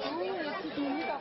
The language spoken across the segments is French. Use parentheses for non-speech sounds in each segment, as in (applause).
哎呀，这都没咋。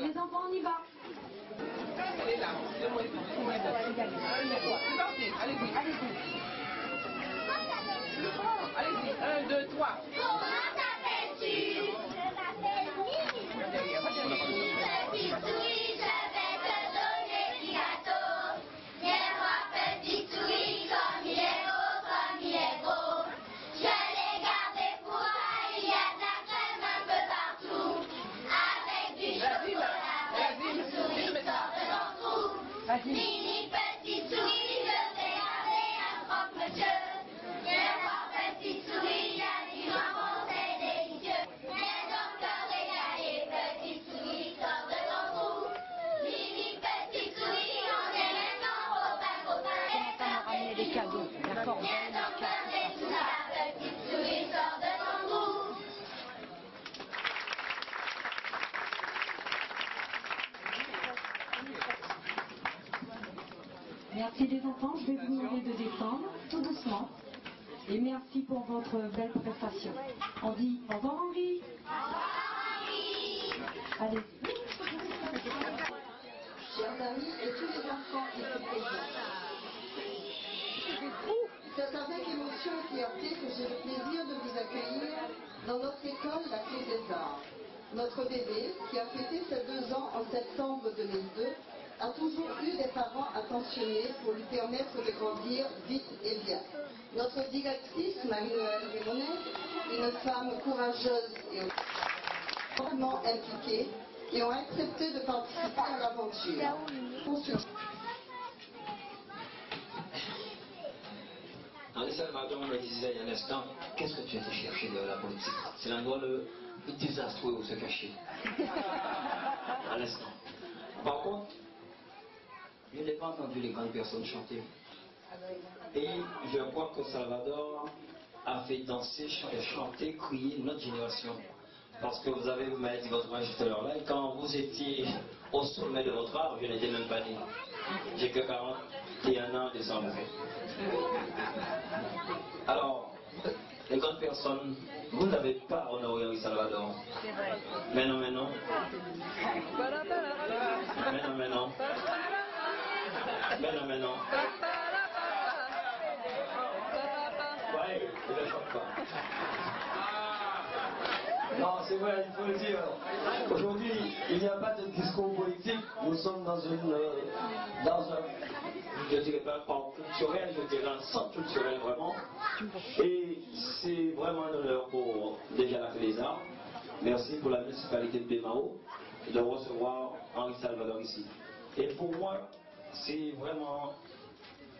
Les enfants, on y va. Allez-y, allez-y. Allez-y, un, deux, trois. Merci les enfants. Je vais vous demander de descendre tout doucement. Et merci pour votre belle prestation. On dit au revoir Henri. Allez. Chers amis et tous les enfants qui sont présents. C'est avec émotion et fierté que j'ai le plaisir de vous accueillir dans notre école La Clé des Arts. Notre bébé, qui a fêté ses deux ans en septembre 2002, a toujours eu des parents attentionnés pour lui permettre de grandir vite et bien. Notre directrice, Marie-Noël Raimonet, une femme courageuse et fortement impliquée, et ont accepté de participer à l'aventure. Henri Salvador me disait il y a un instant, qu'est-ce que tu étais chercher de la politique? C'est l'endroit le plus désastreux où se cacher. (laughs) à l'instant. Par contre, je n'ai pas entendu les grandes personnes chanter. Et je crois que Salvador a fait danser, chanter, chanter, crier notre génération. Parce que vous avez, vous m'avez dit votre âge tout à l'heure là, et quand vous étiez au sommet de votre art, je n'étais même pas né. J'ai que 41 ans en décembre. Alors, les grandes personnes, vous n'avez pas honoré Salvador. Mais non, mais non. Mais non, mais non. Mais non, mais non. Ne choque pas. Non, c'est vrai, il faut le dire. Aujourd'hui, il n'y a pas de discours politique. Nous sommes dans une, euh, dans un, je dirais pas parc culturel, je dirais un centre culturel vraiment. Et c'est vraiment un honneur pour déjà la Arts. Merci pour la municipalité de Bémao de recevoir Henri Salvador ici. Et pour moi, c'est vraiment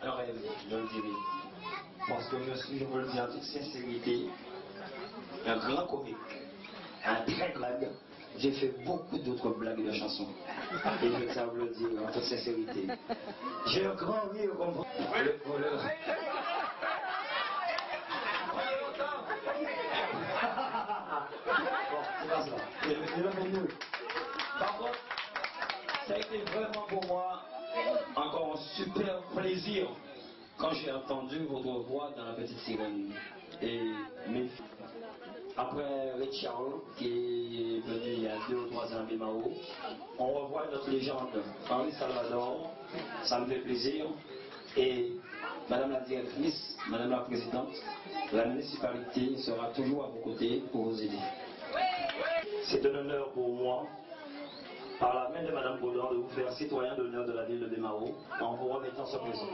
un rêve, je le dirais. Parce que je suis, je veux le dire en toute sincérité, un grand comique, un très blague. J'ai fait beaucoup d'autres blagues de chansons. Et je tiens à vous le dire en toute sincérité. J'ai un grand rire comme le voleur. Bon, c'est pas ça. Il il a fait mieux. Par contre, ça a été vraiment pour moi encore un super plaisir quand j'ai entendu votre voix dans la petite sirène. Et après Richard, qui est venu il y a deux ou trois ans à Bimao, on revoit notre légende, Henri Salvador. Ça me fait plaisir. Et Madame la directrice, Madame la présidente, la municipalité sera toujours à vos côtés pour vous aider. C'est un honneur pour moi, par la main de Madame Baudin, de vous faire citoyen d'honneur de la ville de Bimao en vous remettant ce présent.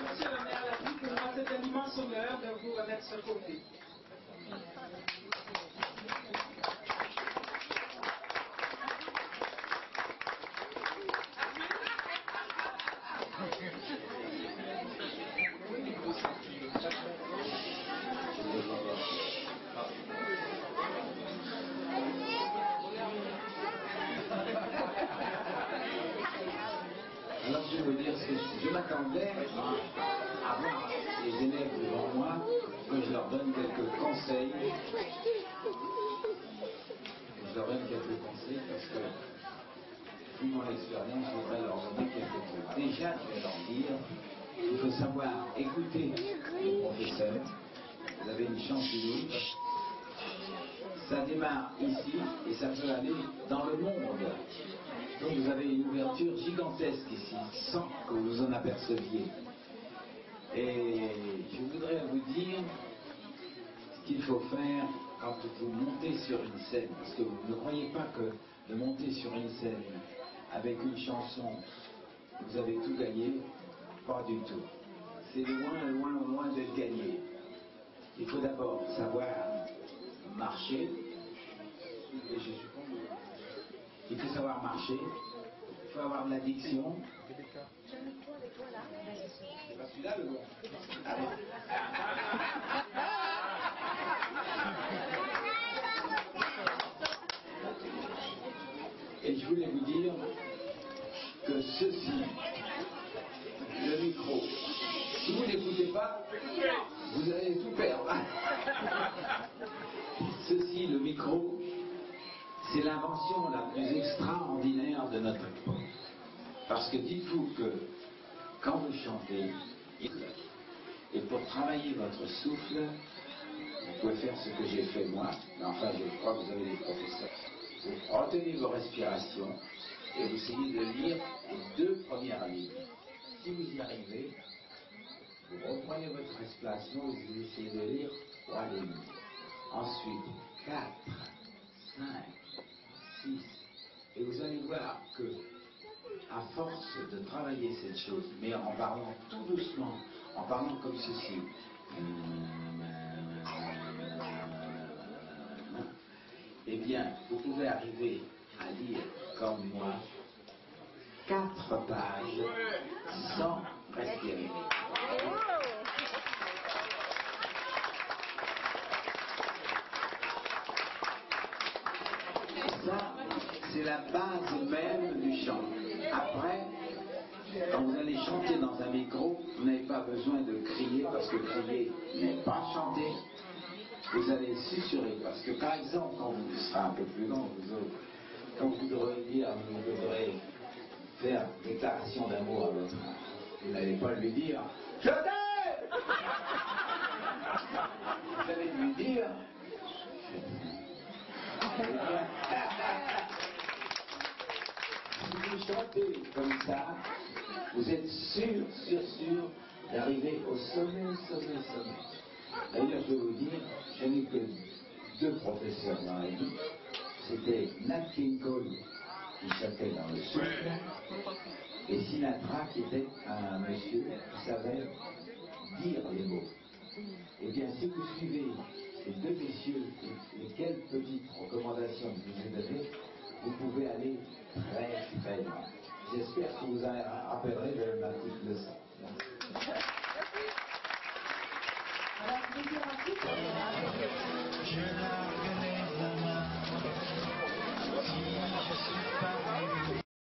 Monsieur le maire l'a dit, pour moi, c'est un immense honneur de vous remettre ce trophée. Alors je m'attendais voir les élèves devant moi, que je leur donne quelques conseils. Je leur donne quelques conseils parce que, vu mon expérience, je voudrais leur donner quelques trucs. Déjà, je vais leur dire, il faut savoir écouter le professeur. Vous avez une chance. Ça démarre ici et ça peut aller dans le monde. Donc vous avez une ouverture gigantesque ici, sans que vous en aperceviez. Et je voudrais vous dire ce qu'il faut faire quand vous montez sur une scène. Parce que vous ne croyez pas que de monter sur une scène avec une chanson, vous avez tout gagné. Pas du tout. C'est loin, loin, loin d'être gagné. Il faut d'abord savoir marcher. Et je suppose il faut savoir marcher, il faut avoir de l'addiction. C'est pas celui-là le bon. Allez. Et je voulais vous dire ceci, le micro, si vous n'écoutez pas, vous allez tout perdre. (laughs) Ceci, le micro, c'est l'invention la plus extraordinaire de notre époque. Parce que dites-vous que quand vous chantez, et pour travailler votre souffle, vous pouvez faire ce que j'ai fait moi, mais enfin je crois que vous avez des professeurs. Vous retenez vos respirations et vous essayez de lire les deux premières lignes. Si vous y arrivez, vous reprenez votre respiration et vous essayez de lire trois lignes. Ensuite, quatre, cinq, 6. Et vous allez voir que, à force de travailler cette chose, mais en parlant tout doucement, en parlant comme ceci, eh bien, vous pouvez arriver à lire comme moi quatre pages sans respirer. Ça, c'est la base même du chant. Après, Quand vous allez chanter dans un micro, vous n'avez pas besoin de crier parce que crier n'est pas chanter. Vous allez susurrer parce que par exemple, quand vous serez un peu plus long, vous autres, quand vous devrez dire, vous devrez faire déclaration d'amour à votre vous n'allez pas lui dire Je t'aime Vous allez lui dire Si vous chantez comme ça, vous êtes sûr, sûr, sûr d'arriver au sommet, sommet, sommet. D'ailleurs, je vais vous dire, je n'ai que deux professeurs dans la vie c'était Nat King Cole qui chantait dans le souffle et Sinatra qui était un monsieur qui savait dire les mots. Mm. Eh bien, si vous suivez ces deux messieurs et, quelles petites recommandations que je vous ai données, vous pouvez aller très très loin. J'espère que vous en rappellerez de ma petite leçon. Merci.